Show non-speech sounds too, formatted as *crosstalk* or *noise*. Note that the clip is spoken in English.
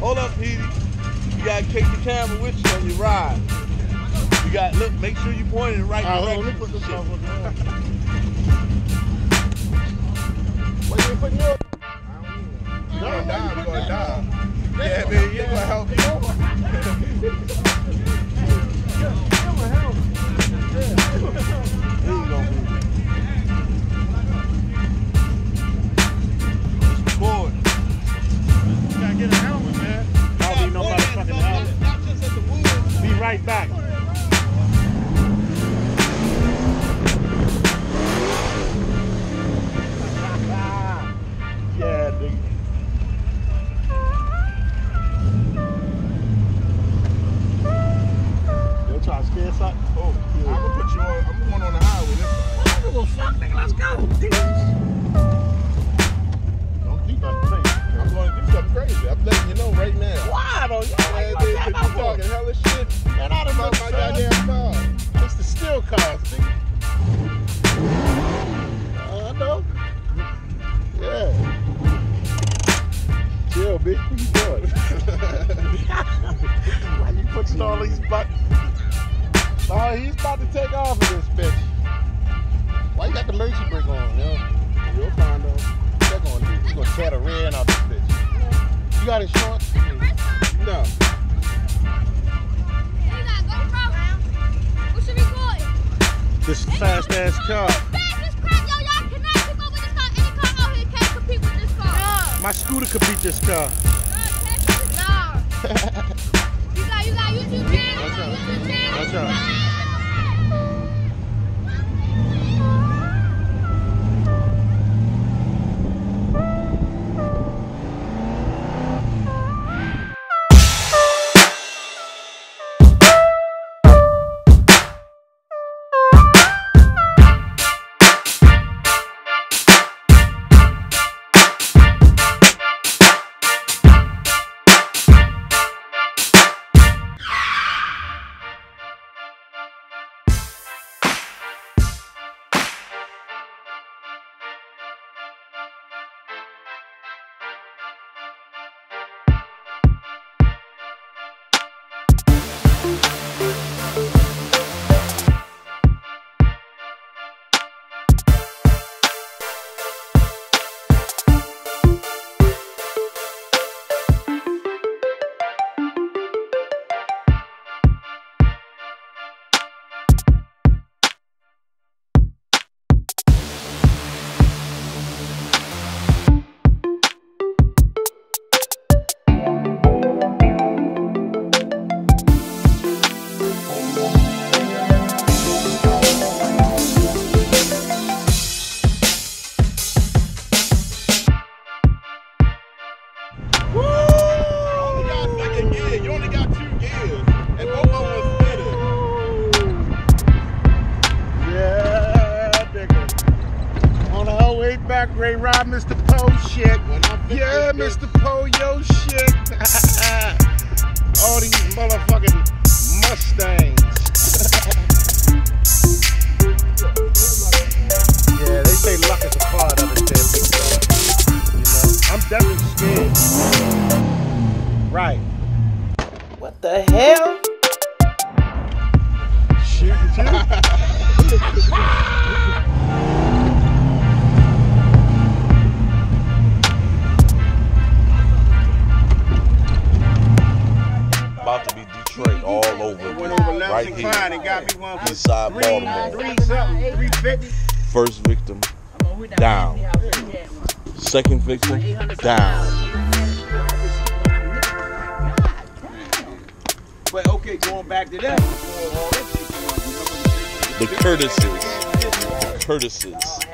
Hold up, Petey. You gotta take the camera with you on your ride. You got look. Make sure you point in the right All right, hold on, direction. let me put this Shit. motherfucker on. Wait, you ain't putting yours? You gonna die, you gonna die. Yeah, man, right back. *laughs* yeah, nigga. You trying to scare something? Oh, I'm gonna put you on. I'm going on the highway. This Well, fuck, nigga, let's go. Don't do nothing crazy. I'm going to do something crazy. I'm letting you know right now. Why though? You Man, ain't they, like they that be before. talking hella shit Uh, I know. Yeah. Chill, bitch. What you doing? *laughs* Why you pushing all these buttons? Oh, he's about to take off of this bitch. Why you got the emergency brake on, yo? You'll find out. Check on this. He's gonna tear the end out this bitch. You got insurance? With this car. My scooter could beat this car. Nah. *laughs* You back, Ray Rod, Mr. Poe shit. Yeah, Mr. Poe, yo shit. *laughs* All these motherfucking Mustangs. *laughs* yeah, they say luck is a part of it, you know? I'm definitely scared. Right. What the hell? Shoot you. *laughs* got me one for East side three, Baltimore. three something, three fifty. First victim down. Second victim down. But okay, going back to that. The Curtises. The Curtises.